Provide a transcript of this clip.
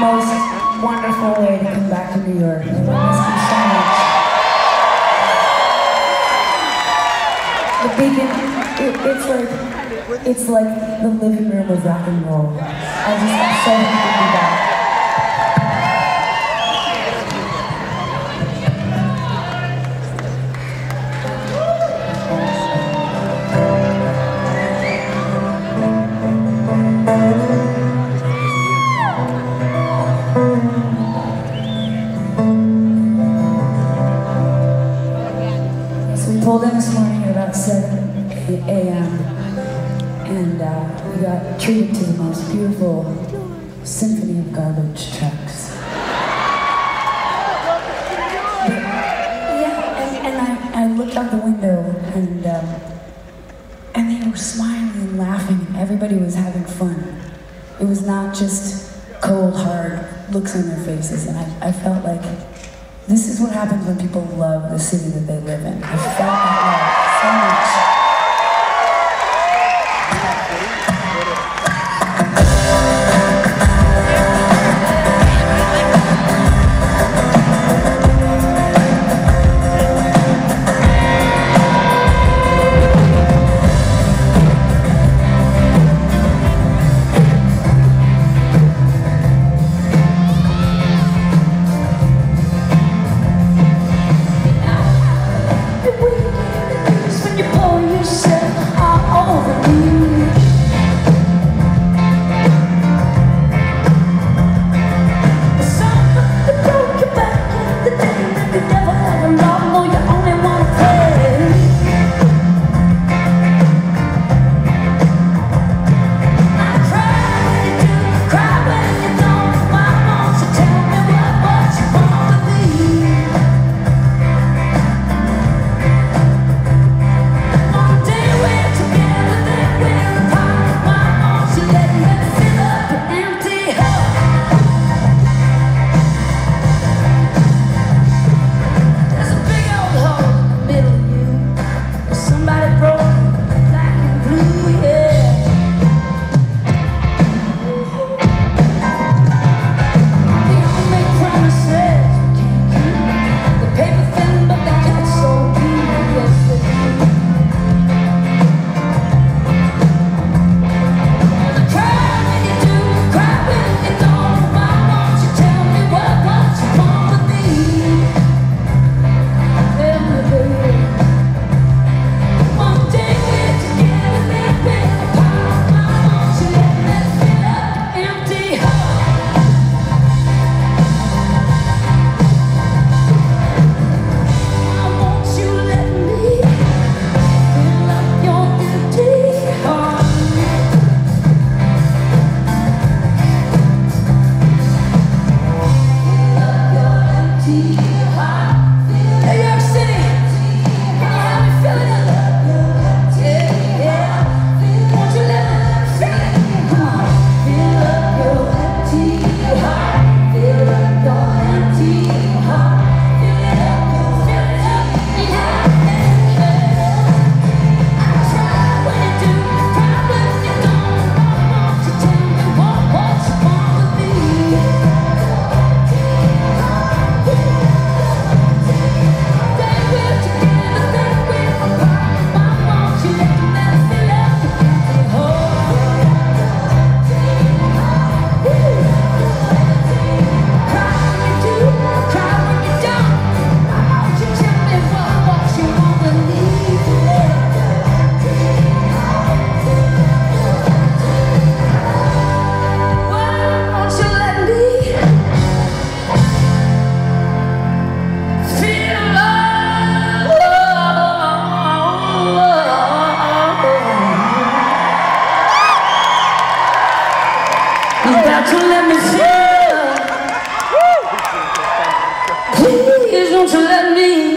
most wonderful way to come back to New York. I you so much. The Beacon, it, it's like, it's like the living room of rock and roll. I just, am so happy to be back. this morning at about 7 a.m. and uh, we got treated to the most beautiful symphony of garbage trucks. Yeah, and, and I, I, looked out the window and um, and they were smiling and laughing. Everybody was having fun. It was not just cold, hard looks on their faces, and I, I felt like this is what happens when people love the city that they live in. I felt that love so much. Please don't you let me